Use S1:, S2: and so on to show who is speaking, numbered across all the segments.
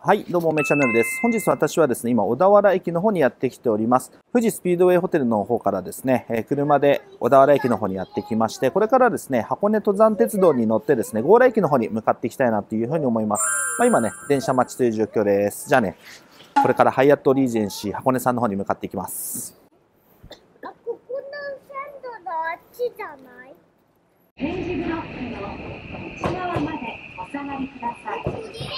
S1: はい、どうも、めチャンネルです。本日私はですね、今、小田原駅の方にやってきております。富士スピードウェイホテルの方からですね、え車で小田原駅の方にやってきまして、これからですね、箱根登山鉄道に乗ってですね、強羅駅の方に向かっていきたいなというふうに思います。まあ、今ね、電車待ちという状況です。じゃあね、これからハイアットリージェンシー箱根さんの方に向かっていきます。
S2: あ、ここの線路のあっちじゃない？
S3: 点字ブロックの内側までお下がりください。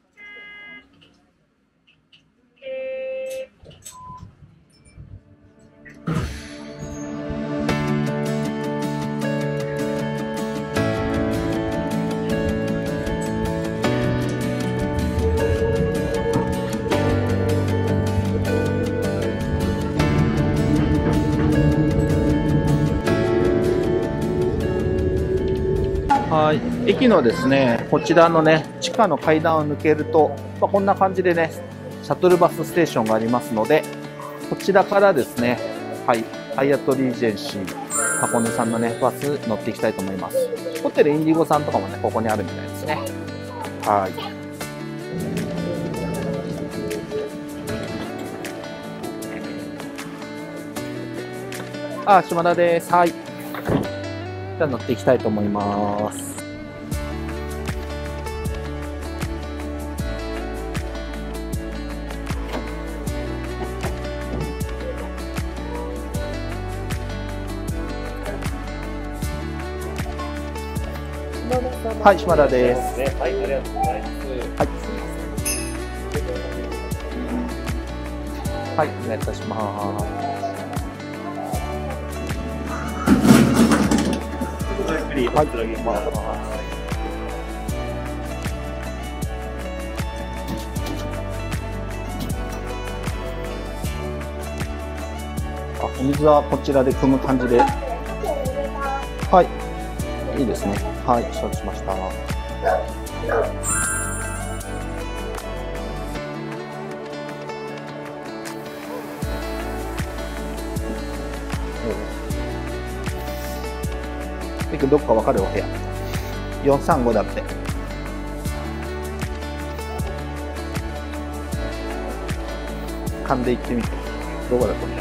S3: はい、
S1: 駅のですね、こちらのね、地下の階段を抜けると、まあ、こんな感じでね、シャトルバスステーションがありますので、こちらからですね、はい、ハイアットリージェンシー、箱根さんのね、バス乗っていきたいと思います。ホテルインディゴさんとかもね、ここにあるみたいですね。はい。あ、島田です。はい。じゃあ乗っていきたいと思います。はい、島田です。はい、ありがとうございます。はい、はい、お願いいたします。
S4: りおつなぎます。
S1: あ、お水はこちらで汲む感じで。はい。いいですね。はい、承知しました。くどっかわかるお部屋435だって。勘で行ってみて。どこだと思う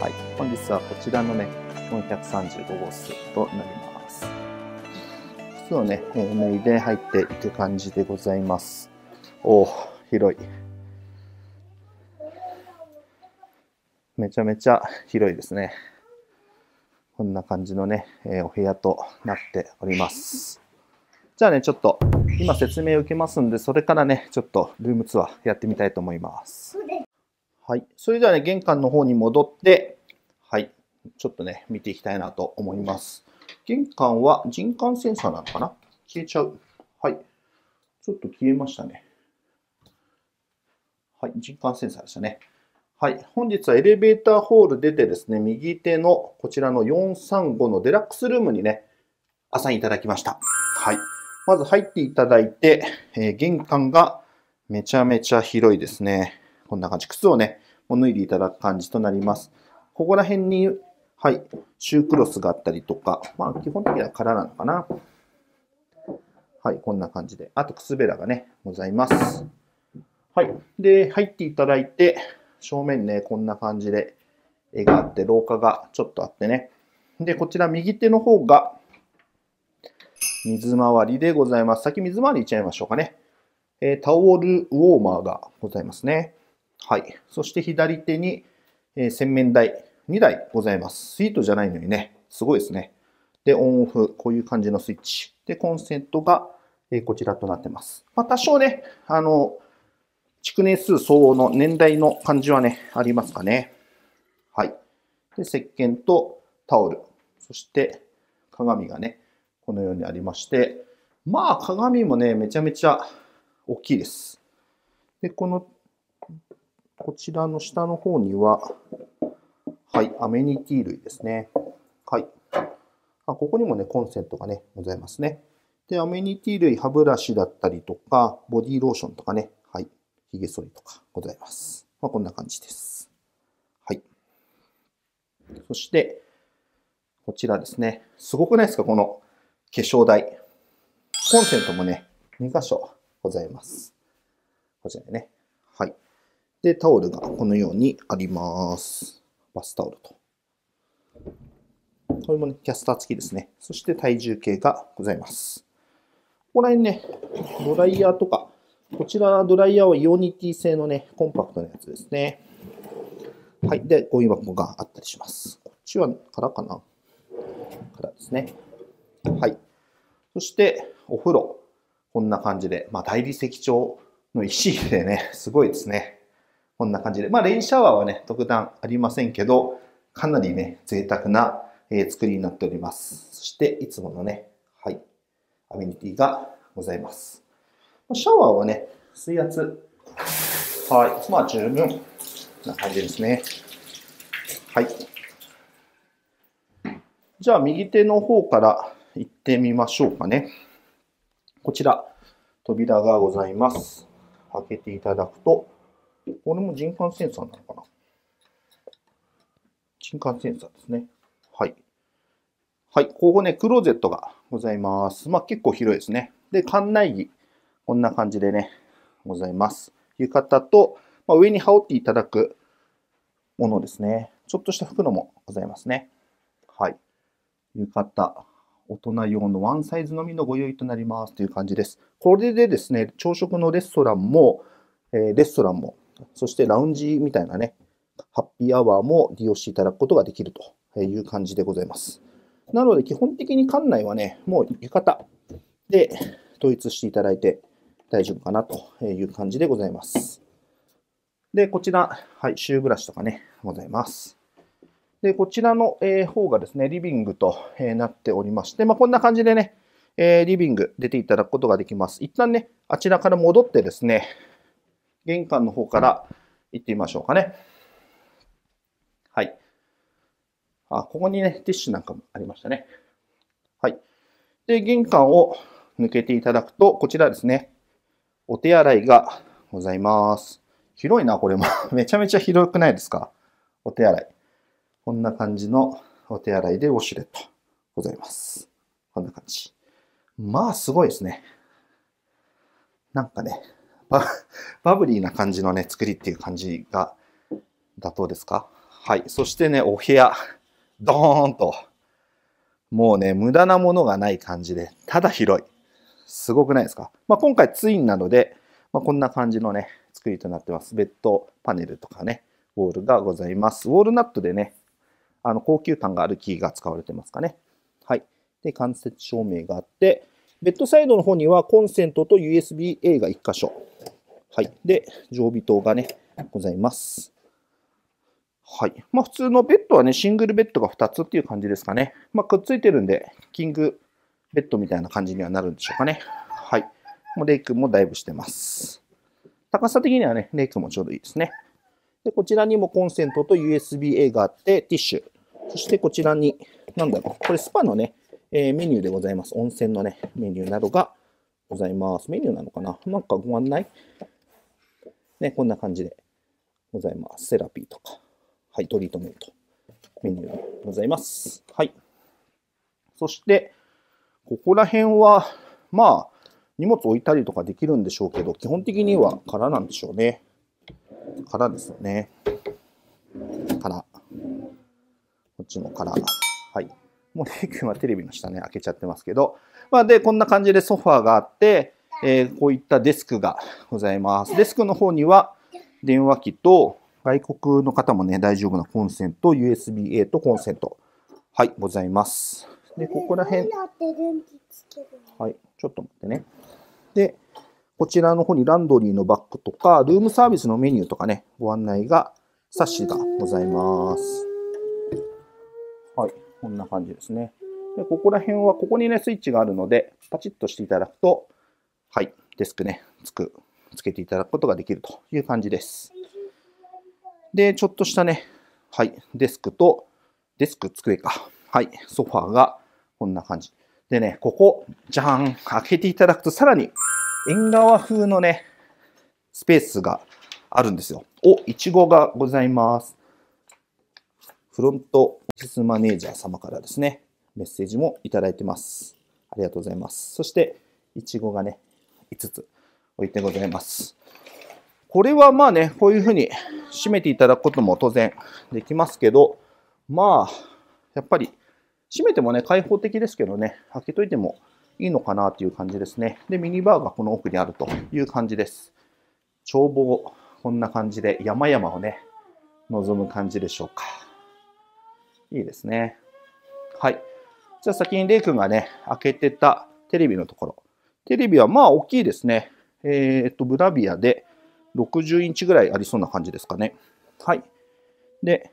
S1: はい、本日はこちらのね、435号室となります。靴をね、え脱いで入っていく感じでございます。おお、広い。めちゃめちゃ広いですね。こんな感じのね、えー、お部屋となっております。じゃあね、ちょっと今説明を受けますんで、それからね、ちょっとルームツアーやってみたいと思います。はい。それではね、玄関の方に戻って、はい。ちょっとね、見ていきたいなと思います。玄関は人感センサーなのかな？消えちゃう。はい。ちょっと消えましたね。はい。人感センサーでしたね。はい。本日はエレベーターホール出てですね、右手のこちらの435のデラックスルームにね、アサインいただきました。はい。まず入っていただいて、えー、玄関がめちゃめちゃ広いですね。こんな感じ。靴をね、もう脱いでいただく感じとなります。ここら辺にはい。シュークロスがあったりとか、まあ基本的には空なのかな。はい、こんな感じで。あと、靴べらがね、ございます。はい。で、入っていただいて、正面ね、こんな感じで絵があって、廊下がちょっとあってね。で、こちら右手の方が、水回りでございます。先水回りいっちゃいましょうかね。えー、タオルウォーマーがございますね。はい。そして左手に、えー、洗面台。2台ございます。スイートじゃないのにね、すごいですね。で、オンオフ、こういう感じのスイッチ。で、コンセントが、えこちらとなってます。まあ、多少ね、あの、築年数相応の年代の感じはね、ありますかね。はい。で、石鹸とタオル。そして鏡がね、このようにありまして、まあ鏡もね、めちゃめちゃ大きいです。で、このこちらの下の方には、はい、アメニティ類ですね。はい。あここにもね、コンセントがね、ございますね。で、アメニティ類、歯ブラシだったりとか、ボディローションとかね、はい、髭剃りとかございます。まあ、こんな感じです。はい。そして、こちらですね。すごくないですかこの化粧台。コンセントもね、2箇所ございます。こちらね。はい。で、タオルがこのようにあります。バスタオルと。これもね、キャスター付きですね。そして体重計がございます。ここら辺ね、ドライヤーとか、こちらドライヤーはイオニティ製のね、コンパクトなやつですね。はい。で、ゴミ箱があったりします。こっちは空かな？空ですね。はい。そして、お風呂。こんな感じで、まあ、大理石調の石でね、すごいですね。こんな感じで。まあ、レインシャワーはね、特段ありませんけど、かなりね、贅沢な、えー作りになっております。そして、いつものね、はい、アメニティがございます。シャワーはね、水圧、はい、まあ十分な感じですね。はい。じゃあ、右手の方から行ってみましょうかね。こちら、扉がございます。開けていただくと、これも人感センサーなのかな？人感センサーですね。はい。はい、ここね、クローゼットがございます。まあ結構広いですね。で、館内着、こんな感じでね、ございます。浴衣と、まあ、上に羽織っていただくものですね。ちょっとした袋もございますね。はい。浴衣、大人用のワンサイズのみのご用意となりますという感じです。これでですね、朝食のレストランも、えーレストランも、そしてラウンジみたいなね、ハッピーアワーも利用していただくことができるという感じでございます。なので、基本的に館内はね、もう浴衣で統一していただいて大丈夫かなという感じでございます。で、こちら、はい、シューブラシとかね、ございます。で、こちらの、え方がですね、リビングと、えなっておりまして、まあ、こんな感じでね、えリビング出ていただくことができます。一旦ね、あちらから戻ってですね、玄関の方から行ってみましょうかね。はい。あ、ここにね、ティッシュなんかもありましたね。はい。で、玄関を抜けていただくと、こちらですね、お手洗いがございます。広いな、これも。めちゃめちゃ広くないですか？お手洗い。こんな感じのお手洗いでウォシュレットございます。こんな感じ。まあ、すごいですね。なんかね、バ バブリーな感じのね、作りっていう感じが妥当ですか？はい。そしてね、お部屋、ドーンと、もうね、無駄なものがない感じで、ただ広い。すごくないですか？まあ、今回ツインなので、まあ、こんな感じのね、作りとなってます。ベッドパネルとかね、ウォールがございます。ウォールナットでね、あの高級感があるキーが使われてますかね。はい。で、間接照明があって、ベッドサイドの方にはコンセントと USB-A が1箇所。はい。で、常備灯がね、ございます。はい。まあ普通のベッドはね、シングルベッドが2つっていう感じですかね。まあくっついてるんで、キングベッドみたいな感じにはなるんでしょうかね。はい。もうレイ君もだいぶしてます。高さ的にはね、レイ君もちょうどいいですね。で、こちらにもコンセントと USB-A があって、ティッシュ。そしてこちらに、なんだろう、これスパのね、えーメニューでございます。温泉のね、メニューなどがございます。メニューなのかな？なんかご案内？ね、こんな感じでございます。セラピーとか、はい、トリートメント、メニューでございます。はい。そして、ここら辺は、まあ、荷物置いたりとかできるんでしょうけど、基本的には空なんでしょうね。空ですよね。空。こっちも空。はい。もうレイ君はテレビの下ね、開けちゃってますけど。まあ、で、こんな感じでソファーがあって、えーこういったデスクがございます。デスクの方には電話機と外国の方もね、大丈夫なコンセント、USB-A とコンセント。はい、ございます。で、ここら辺、はい、ちょっと待ってね。で、こちらの方にランドリーのバッグとか、ルームサービスのメニューとかね、ご案内が、冊子がございます。こんな感じですね。で、ここら辺は、ここにね、スイッチがあるので、パチッとしていただくと、はい、デスクね、つく、つけていただくことができるという感じです。で、ちょっとしたね、はい、デスクと、デスク、机か。はい、ソファーがこんな感じ。でね、ここ、じゃーん、開けていただくと、さらに縁側風のね、スペースがあるんですよ。お、いちごがございます。フロントフィスマネージャー様からですね、メッセージもいただいてます。ありがとうございます。そして、いちごがね、5つ置いてございます。これはまあね、こういうふうに閉めていただくことも当然できますけど、まあ、やっぱり閉めてもね、開放的ですけどね、開けといてもいいのかなという感じですね。で、ミニバーがこの奥にあるという感じです。眺望、こんな感じで山々をね、望む感じでしょうか。いいですね。はい。じゃあ先にレイ君がね、開けてたテレビのところ。テレビはまあ大きいですね。えっ、と、ブラビアで60インチぐらいありそうな感じですかね。はい。で、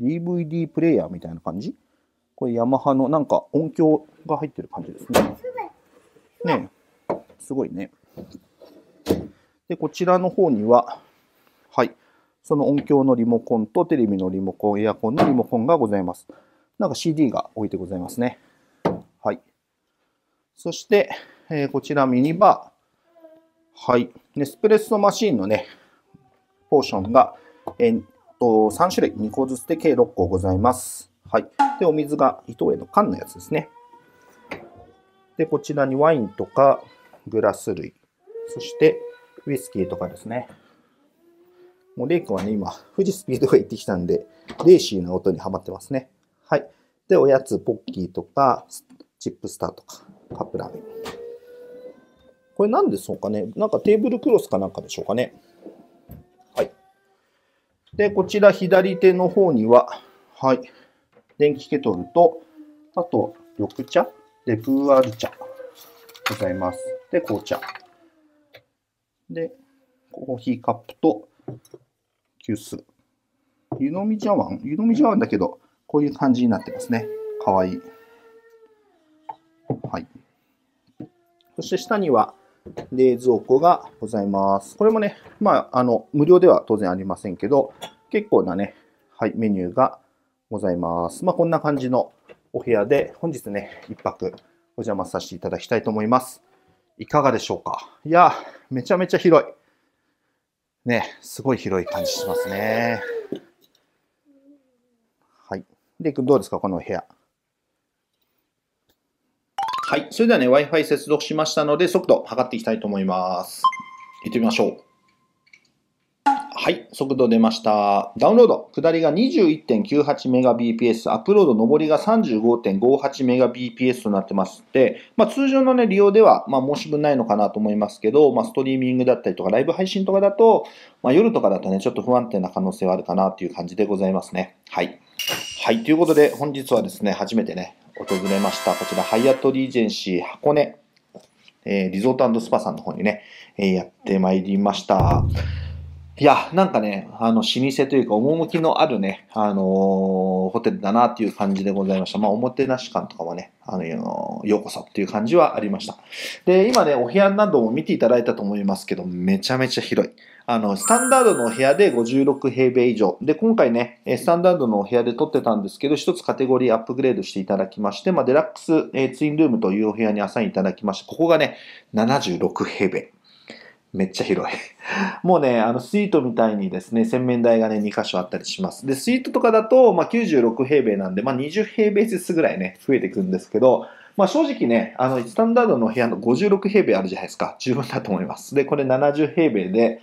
S1: DVD プレイヤーみたいな感じ？これヤマハのなんか音響が入ってる感じですね。ねえすごいね。で、こちらの方には、はい。その音響のリモコンとテレビのリモコン、エアコンのリモコンがございます。なんか CD が置いてございますね。はい。そして、えーこちらミニバー。はい。ネスプレッソマシーンのね、ポーションが、えーと3種類、2個ずつで計6個ございます。はい。で、お水が伊藤園の缶のやつですね。で、こちらにワインとかグラス類、そしてウイスキーとかですね。もうレイ君はね、今、富士スピードが行ってきたんで、レーシーな音にはまってますね。はい。で、おやつ、ポッキーとか、チップスターとか、カップラーメン。これ何でしょうかね？なんかテーブルクロスかなんかでしょうかね？はい。で、こちら左手の方には、はい。電気ケトルと、あと、緑茶？で、プーアール茶。ございます。で、紅茶。で、コーヒーカップと、急須。湯飲み茶碗？湯飲み茶碗だけど、こういう感じになってますね。かわいい。はい。そして下には冷蔵庫がございます。これもね、まあ、あの、無料では当然ありませんけど、結構なね、はい、メニューがございます。まあ、こんな感じのお部屋で、本日ね、一泊お邪魔させていただきたいと思います。いかがでしょうか？いや、めちゃめちゃ広い。ね、すごい広い感じしますね。はい。で、どうですか、この部屋？はい。それではね、Wi-Fi 接続しましたので、速度測っていきたいと思います。行ってみましょう。はい。速度出ました。ダウンロード。下りが 21.98Mbps、アップロード上りが 35.58Mbps となってまして、まあ通常のね、利用では、まあ申し分ないのかなと思いますけど、まあストリーミングだったりとか、ライブ配信とかだと、まあ夜とかだとね、ちょっと不安定な可能性はあるかなという感じでございますね。はい。はい。ということで、本日はですね、初めてね、訪れました。こちら、ハイアットリージェンシー箱根、えーリゾートスパさんの方にね、えーやってまいりました。いや、なんかね、あの、老舗というか、趣のあるね、あのーホテルだなっていう感じでございました。まあ、おもてなし感とかもね、あの、ようこそっていう感じはありました。で、今ね、お部屋なども見ていただいたと思いますけど、めちゃめちゃ広い。あの、スタンダードのお部屋で56平米以上。で、今回ね、スタンダードのお部屋で撮ってたんですけど、一つカテゴリーアップグレードしていただきまして、まあ、デラックス、えーツインルームというお部屋にアサインいただきまして、ここがね、76平米。めっちゃ広い。もうね、あの、スイートみたいにですね、洗面台がね、2箇所あったりします。で、スイートとかだと、まあ、96平米なんで、まあ、20平米ずつぐらいね、増えてくんですけど、まあ、正直ね、あの、スタンダードの部屋の56平米あるじゃないですか。十分だと思います。で、これ70平米で、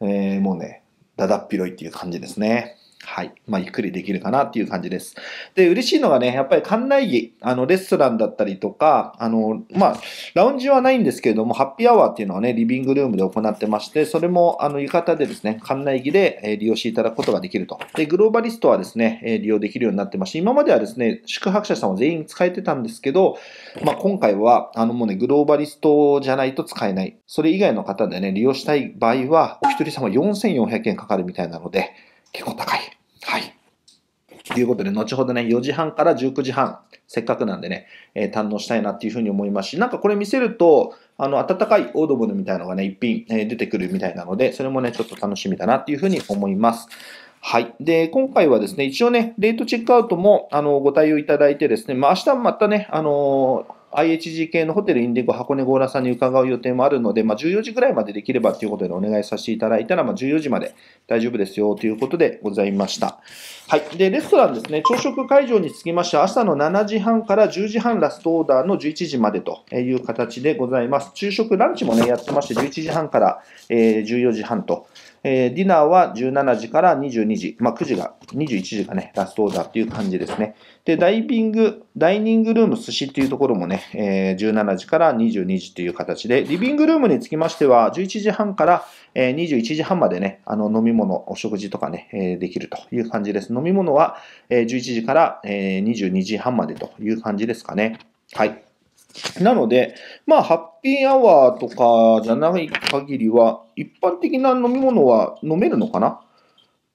S1: えーもうね、だだっ広いっていう感じですね。はい。まあ、ゆっくりできるかなっていう感じです。で、嬉しいのがね、やっぱり館内着、あの、レストランだったりとか、あの、まあ、ラウンジはないんですけれども、ハッピーアワーっていうのはね、リビングルームで行ってまして、それも、あの、浴衣でですね、館内着で、え利用していただくことができると。で、グローバリストはですね、え利用できるようになってまして、今まではですね、宿泊者さんは全員使えてたんですけど、まあ、今回は、あの、もうね、グローバリストじゃないと使えない。それ以外の方でね、利用したい場合は、お一人様4400円かかるみたいなので、結構高い。はい。ということで、後ほどね、4時半から19時半、せっかくなんでね、えー堪能したいなっていうふうに思いますし、なんかこれ見せると、あの、温かいオードブルみたいなのがね、一品、えー出てくるみたいなので、それもね、ちょっと楽しみだなっていうふうに思います。はい。で、今回はですね、一応ね、レートチェックアウトも、あの、ご対応いただいてですね、まあ、明日またね、あの IHG 系のホテルインディゴ箱根ゴーラさんに伺う予定もあるので、まあ、14時ぐらいまでできればということでお願いさせていただいたら、まあ、14時まで大丈夫ですよということでございました。はい。で、レストランですね、朝食会場につきまして、朝の7時半から10時半ラストオーダーの11時までという形でございます。昼食、ランチもね、やってまして、11時半から、えー14時半と。えーディナーは17時から22時、まあ、9時が、21時がね、ラストオーダーっていう感じですね。で、ダイビング、ダイニングルーム寿司っていうところもね、えー17時から22時という形で、リビングルームにつきましては、11時半から、えー21時半までね、あの、飲み物、お食事とかね、えーできるという感じです。飲み物は、えー11時から、えー22時半までという感じですかね。はい。なので、まあ、ハッピーアワーとかじゃない限りは、一般的な飲み物は飲めるのかな？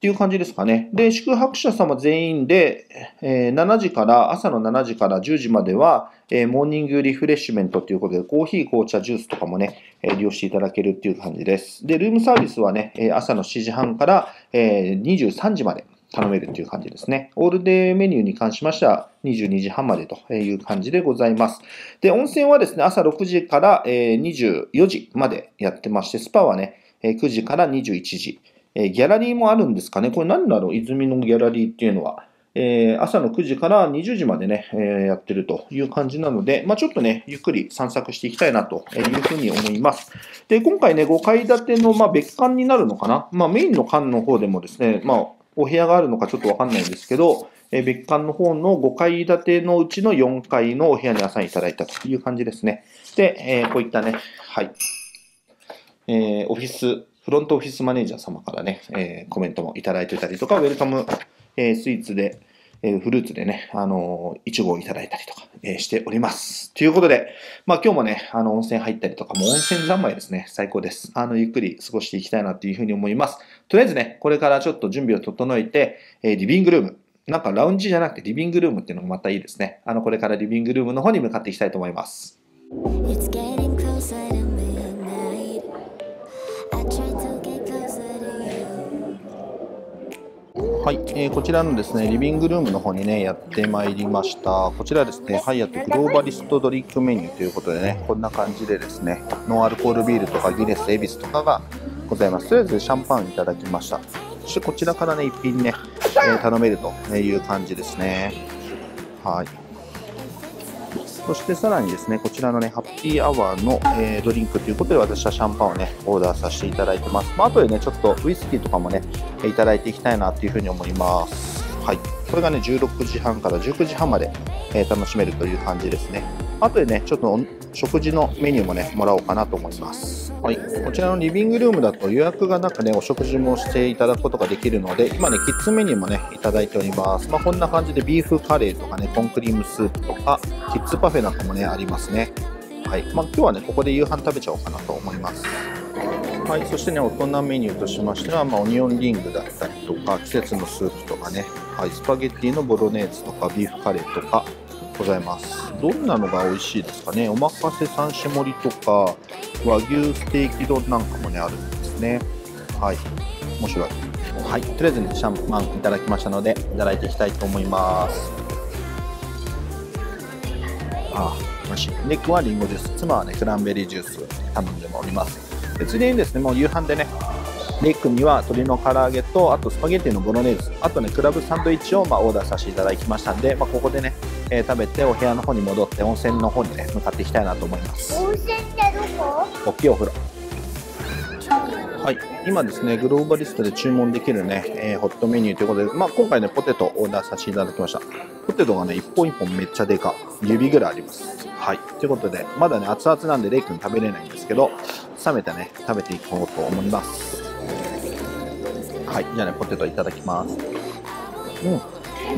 S1: っていう感じですかね。で、宿泊者様全員で、えー7時から、朝の7時から10時までは、えーモーニングリフレッシュメントということで、コーヒー、紅茶、ジュースとかもね、えー利用していただけるっていう感じです。で、ルームサービスはね、え朝の7時半から、え23時まで頼めるっていう感じですね。オールデーメニューに関しましては22時半までという感じでございます。で、温泉はですね、朝6時から24時までやってまして、スパはね、9時から21時。ギャラリーもあるんですかね。これ何だろう泉のギャラリーっていうのは。えー朝の9時から20時までね、えーやってるという感じなので、まあ、ちょっとね、ゆっくり散策していきたいなというふうに思います。で、今回ね、5階建ての、まあ、別館になるのかな。まあ、メインの館の方でもですね、まあ、お部屋があるのかちょっとわかんないんですけど、えー別館の方の5階建てのうちの4階のお部屋にアサインいただいたという感じですね。で、えーこういったね、はい。えーオフィス、フロントオフィスマネージャー様からね、えーコメントもいただいてたりとか、ウェルカム、えースイーツで、えフルーツでね、あのいちごをいただいたりとか、えしております。ということで、まあ今日もね、あの、温泉入ったりとか、もう温泉三昧ですね、最高です。あの、ゆっくり過ごしていきたいなというふうに思います。とりあえずね、これからちょっと準備を整えて、えリビングルーム、なんかラウンジじゃなくてリビングルームっていうのもまたいいですね。あの、これからリビングルームの方に向かっていきたいと思います。はい、えーこちらのですね、リビングルームの方にね、やってまいりました。こちらですね、ハイアットグローバリストドリンクメニューということでね、こんな感じでですね、ノンアルコールビールとかギネス、恵比寿とかがございます。とりあえずシャンパンいただきました。そしてこちらからね、一品ね、えー頼めるという感じですね。はい。そしてさらにですね、こちらのね、ハッピーアワーの、えードリンクということで、私はシャンパンをね、オーダーさせていただいてます。まあ、後でね、ちょっとウイスキーとかもね、いただいていきたいなっていうふうに思います。はい。これがね、16時半から19時半まで、えー楽しめるという感じですね。後でね、ちょっと食事のメニューもね、もらおうかなと思います。はい。こちらのリビングルームだと予約がなくね、お食事もしていただくことができるので、今ね、キッズメニューもね、いただいております。まあ、こんな感じでビーフカレーとかね、コンクリームスープとか、キッズパフェなんかもね、ありますね。はい。まあ、今日はね、ここで夕飯食べちゃおうかなと思います。はい、そしてね、大人メニューとしましては、まあ、オニオンリングだったりとか、季節のスープとかね、はい、スパゲッティのボロネーズとか、ビーフカレーとかございます。どんなのが美味しいですかね、おまかせ三種盛りとか、和牛ステーキ丼なんかもね、あるんですね。はい、面白い。はい、とりあえずね、シャンパンいただきましたので、いただいていきたいと思います。あ、美味しい。ネックはリンゴジュース、妻はね、クランベリージュース頼んでもおります。別にですね、もう夕飯でね、レイ君には鶏の唐揚げと、あとスパゲッティのボロネーズ、あとね、クラブサンドイッチをまあオーダーさせていただきましたんで、まあ、ここでね、えー食べてお部屋の方に戻って温泉の方にね、向かっていきたいなと思います。
S2: 温泉ってどこ？
S1: 大きいお風呂。はい、今ですね、グローバリストで注文できるね、えーホットメニューということで、まあ、今回ね、ポテトオーダーさせていただきました。ポテトがね、一本一本めっちゃでか。指ぐらいあります。はい。ということで、まだね、熱々なんでレイ君食べれないんですけど、冷めてね、食べていこうと思います。はい。じゃあね、ポテトいただきます。うん。うん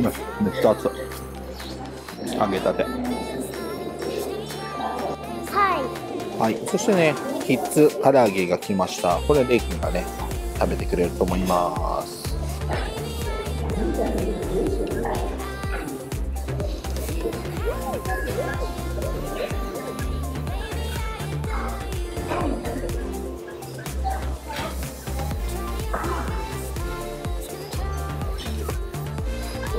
S1: めっちゃ熱い。揚げたて。
S2: は
S1: はい、そしてね、キッズ唐揚げが来ました。これ、レイ君がね、食べてくれると思います。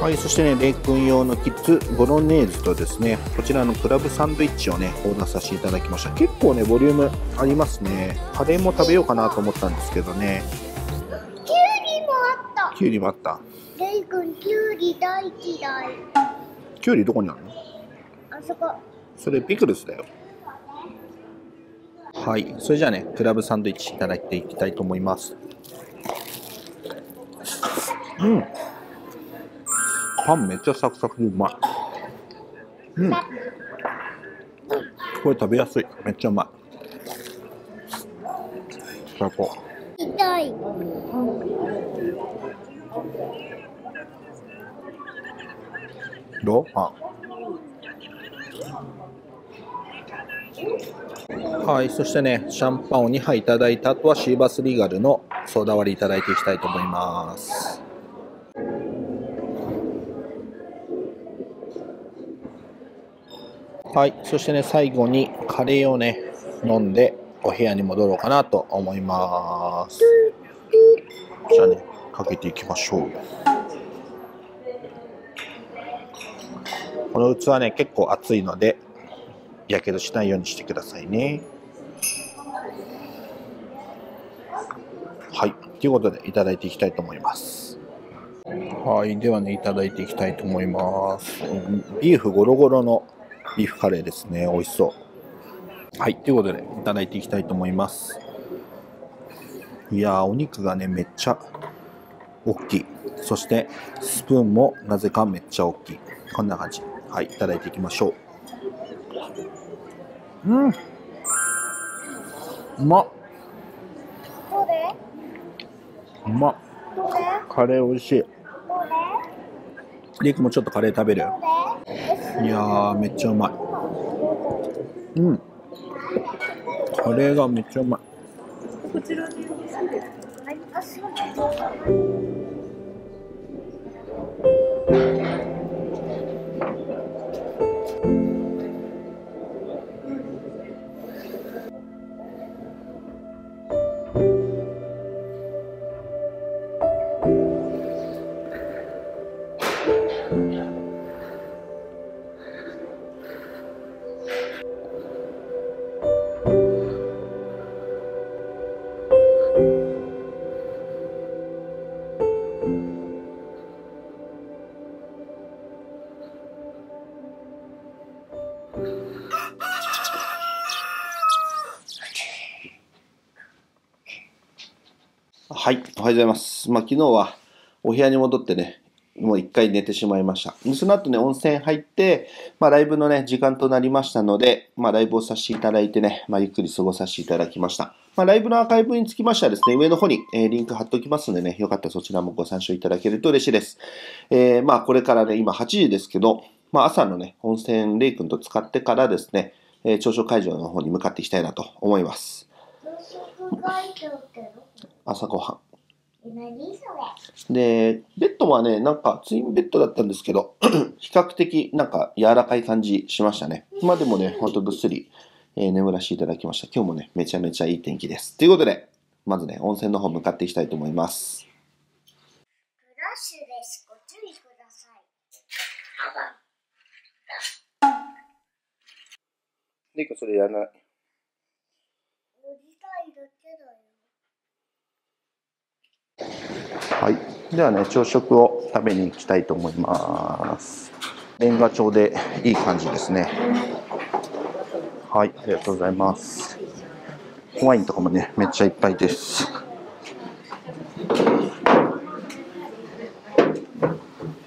S1: はい、そしてね、レイ君用のキッズボロネーズとですね、こちらのクラブサンドイッチをね、オーダーさせていただきました。結構ね、ボリュームありますね。カレーも食べようかなと思ったんですけどね、
S2: キュウリもあった
S1: キュウリもあった。
S2: レイ君キュウリ大嫌い
S1: キュウリどこにあるの？
S2: あそこ
S1: それピクルスだよ。はい、それじゃあね、クラブサンドイッチいただいていきたいと思います。うん。パンめっちゃサクサクでうまい。うん。これ食べやすい。めっちゃうまい。最高。
S2: 痛い
S1: どうパン。はい、そしてね、シャンパンを2杯いただいた後はシーバスリーガルのソーダ割りいただいていきたいと思います。はい、そしてね、最後にカレーをね、飲んでお部屋に戻ろうかなと思います。じゃあね、かけていきましょう。この器ね、結構熱いので、やけどしないようにしてくださいね。はい、ということでいただいていきたいと思います。はい、ではね、いただいていきたいと思います。ビーフゴロゴロのビーフカレーですね、美味しそう。はい、ということでいただいていきたいと思います。いやー、お肉がね、めっちゃ大きい。そして、スプーンもなぜかめっちゃ大きい。こんな感じ。はい、いただいていきましょう。うん。うまっ。うまっ。カレー美味しい。リークもちょっとカレー食べる？いやー、めっちゃうまい。うん。カレーがめっちゃうまい。
S2: こちら
S1: でよろしいですか、おはようございます。まあ、昨日はお部屋に戻ってね、もう一回寝てしまいました。でその後ね、温泉入って、まあ、ライブのね、時間となりましたので、まあ、ライブをさせていただいてね、まあ、ゆっくり過ごさせていただきました。まあ、ライブのアーカイブにつきましてはですね、上の方に、えーリンク貼っておきますのでね、よかったらそちらもご参照いただけると嬉しいです。えーまあ、これからね、今8時ですけど、まあ、朝のね、温泉レイ君と使ってからですね、えー朝食会場の方に向かっていきたいなと思います。
S2: 朝食会場ってど
S1: 朝ごはん。で、ベッドはね、なんかツインベッドだったんですけど、比較的なんか柔らかい感じしましたね。まあでもね、ほんとぐっすり、えー眠らせていただきました。今日もね、めちゃめちゃいい天気です。ということで、まずね、温泉の方向かっていきたいと思います。
S2: れブラッシュですご注意ください
S1: で、それやらない。
S2: 塗りたいだけだよ
S1: はい。ではね、朝食を食べに行きたいと思います。レンガ調でいい感じですね。はい、ありがとうございます。ワインとかもね、めっちゃいっぱいです。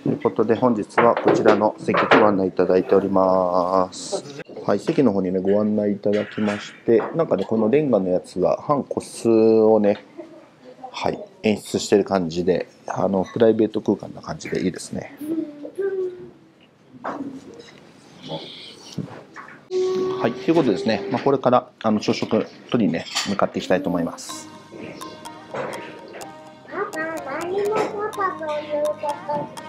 S1: ということで、本日はこちらの席ご案内いただいております。はい、席の方にね、ご案内いただきまして、なんかね、このレンガのやつが半個室をね、はい、演出してる感じで、あの、プライベート空間な感じでいいですね。はい、ということでですね、まあ、これからあの朝食取りにね、向かっていきたいと思います。
S2: パパ何もパパの言うこと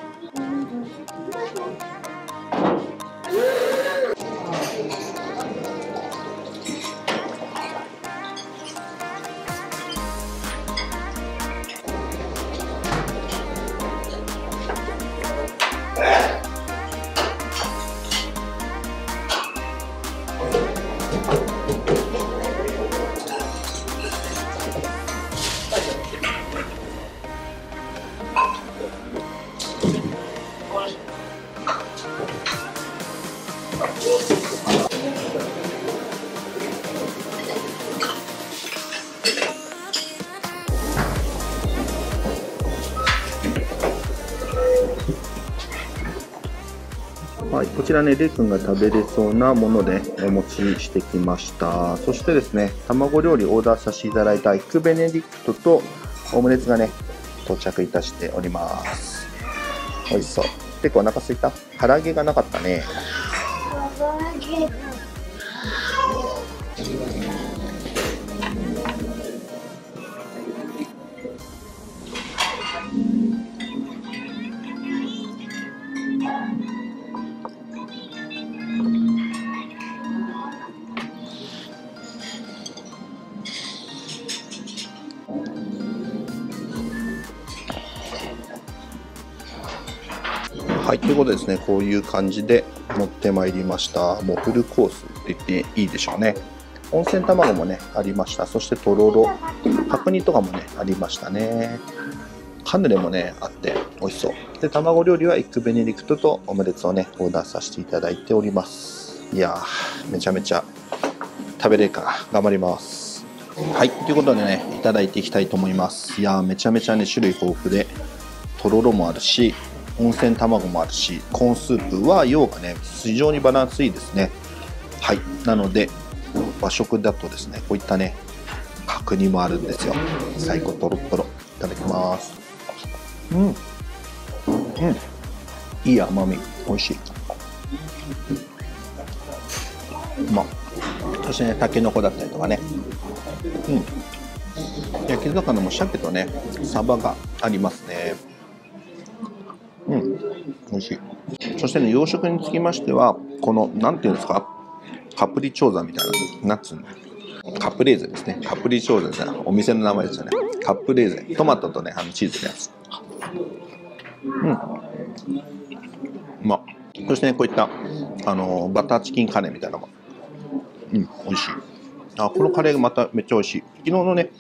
S1: はい、こちらね、レイ君が食べれそうなものでお持ちしてきました。そしてですね、卵料理オーダーさせていただいたエッグベネディクトとオムレツがね、到着いたしております。美味しそう。結構お腹すいた？唐揚げがなかったね。はい、ということですね、こういう感じで持ってまいりました。もうフルコースって言っていいでしょうね。温泉卵もね、ありました。そしてとろろ、角煮とかもね、ありましたね。カヌレもね、あって美味しそう。で、卵料理はエッグベネディクトとオムレツをね、オーダーさせていただいております。いやー、めちゃめちゃ食べれるかな。頑張ります。はい、ということでね、いただいていきたいと思います。いやー、めちゃめちゃね、種類豊富で、とろろもあるし、温泉卵もあるし、コーンスープは量がね、非常にバランスいいですね。はい。なので、和食だとですね、こういったね、角煮もあるんですよ。最高とろっとろ。いただきます。うん。うん。いい甘み。美味しい。まっ。そしてね、たけのこだったりとかね。うん。焼き魚も鮭とね、サバがありますね。うん、美味しい。そしてね、洋食につきましては、この、なんていうんですか、カプリチョーザみたいな、ナッツの、カプレーゼですね。カプリチョーザですね。お店の名前ですよね。カプレーゼ。トマトとね、あのチーズのやつ。うん。まっ。そしてね、こういった、あの、バターチキンカレーみたいなのも、うん、美味しい。あ、このカレーがまためっちゃ美味しい。昨日のね、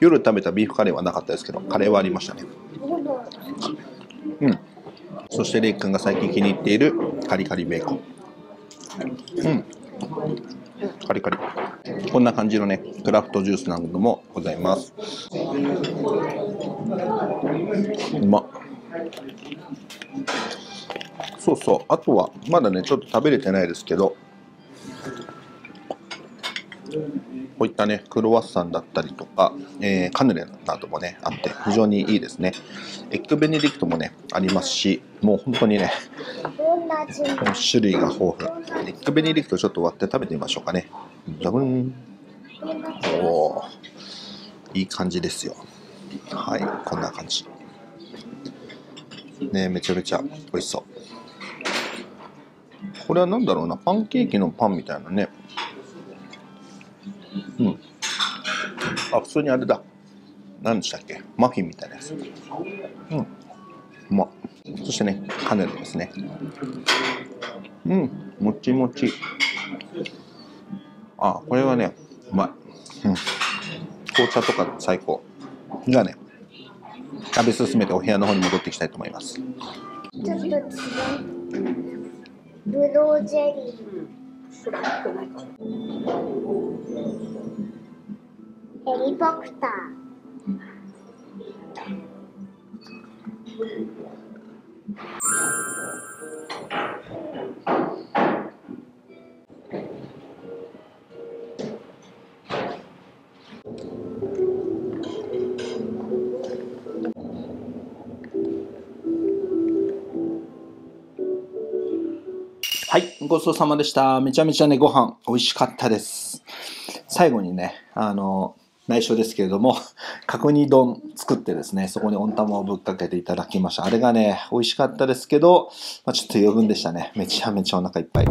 S1: 夜食べたビーフカレーはなかったですけど、カレーはありましたね。うん。そしてレイ君が最近気に入っているカリカリベーコン。うん。カリカリ。こんな感じのね、クラフトジュースなどもございます。うまっ。そうそう。あとは、まだね、ちょっと食べれてないですけど、こういったね、クロワッサンだったりとか、えーカヌレなどもね、あって、非常にいいですね。エッグベネディクトもね、ありますし、もう本当にね、種類が豊富。エッグベネディクトちょっと割って食べてみましょうかね。ザブン。おいい感じですよ。はい、こんな感じ。ねめちゃめちゃ美味しそう。これは何だろうな、パンケーキのパンみたいなね。うん。あ、普通にあれだ。何でしたっけ？マフィンみたいなやつ。うん。うまっ。そしてね、カヌレですね。うん、もちもち。あ、これはね、うまい。うん。紅茶とか最高。じゃあね、食べ進めてお部屋の方に戻っていきたいと思います。
S2: ちょっと違う。ブドウジェリー。ヘリコプター。
S1: ごちそうさまでした。めちゃめちゃね、ご飯美味しかったです。最後にね、あの、内緒ですけれども、角煮丼作ってですね、そこに温玉をぶっかけていただきました。あれがね、美味しかったですけど、まあ、ちょっと余分でしたね。めちゃめちゃお腹いっぱい。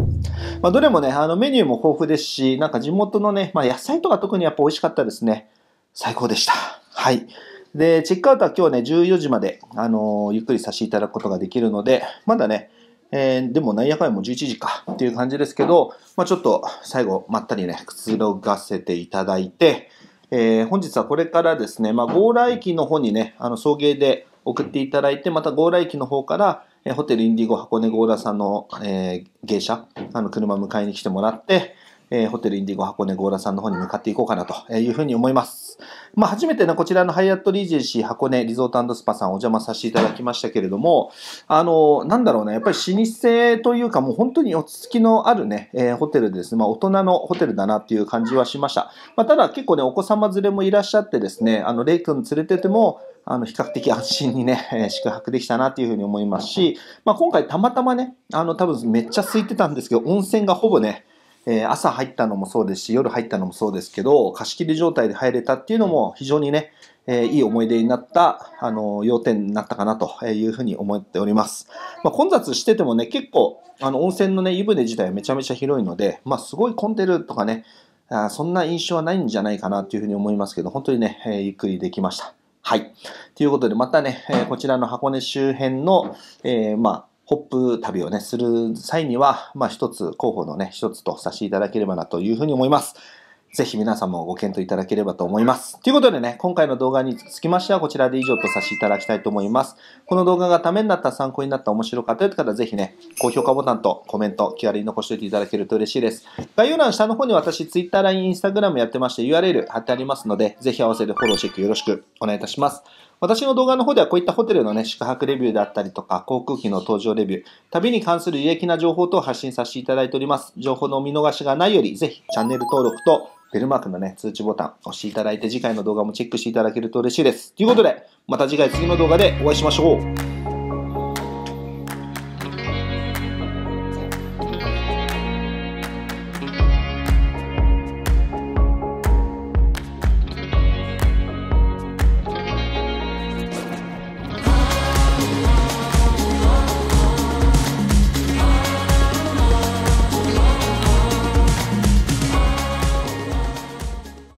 S1: まあ、どれもね、あのメニューも豊富ですし、なんか地元のね、まあ、野菜とか特にやっぱ美味しかったですね。最高でした。はい。で、チェックアウトは今日ね、14時まで、あのゆっくりさせていただくことができるので、まだね、えーでもなんやかんやもう11時かっていう感じですけど、まあ、ちょっと最後まったりね、くつろがせていただいて、えー本日はこれからですね、まあ、強羅駅の方にね、あの送迎で送っていただいて、また強羅駅の方から、えーホテルインディゴ箱根強羅さんの、えー芸者、あの、車迎えに来てもらって、えーホテルインディゴ箱根強羅さんの方に向かっていこうかなというふうに思います。まあ、初めてね、こちらのハイアットリージェンシー箱根リゾートスパさんお邪魔させていただきましたけれども、あの、なんだろうね、やっぱり老舗というかもう本当に落ち着きのあるね、えーホテルですね、まあ、大人のホテルだなっていう感じはしました。まあ、ただ結構ね、お子様連れもいらっしゃってですね、あの、レイ君連れてても、あの、比較的安心にね、え ー宿泊できたなっていうふうに思いますし、まあ、今回たまたまね、あの、多分めっちゃ空いてたんですけど、温泉がほぼね、えー朝入ったのもそうですし、夜入ったのもそうですけど、貸し切り状態で入れたっていうのも非常にね、えーいい思い出になった、あの、要点になったかなというふうに思っております。まあ、混雑しててもね、結構、あの、温泉のね、湯船自体はめちゃめちゃ広いので、まあ、すごい混んでるとかね、あそんな印象はないんじゃないかなというふうに思いますけど、本当にね、えーゆっくりできました。はい。ということで、またね、えーこちらの箱根周辺の、えーまあ、ホップ旅をね、する際には、まあ一つ、候補のね、一つとさせていただければなというふうに思います。ぜひ皆さんもご検討いただければと思います。ということでね、今回の動画につきましてはこちらで以上とさせていただきたいと思います。この動画がためになった、参考になった、面白かったという方はぜひね、高評価ボタンとコメント、気軽に残しておいていただけると嬉しいです。概要欄下の方に私、Twitter、LINE、Instagram やってまして URL 貼ってありますので、ぜひ合わせてフォローチェックよろしくお願いいたします。私の動画の方ではこういったホテルのね、宿泊レビューであったりとか、航空機の搭乗レビュー、旅に関する有益な情報等を発信させていただいております。情報のお見逃しがないより、ぜひチャンネル登録とベルマークのね、通知ボタン押していただいて、次回の動画もチェックしていただけると嬉しいです。ということで、また次回次の動画でお会いしましょう。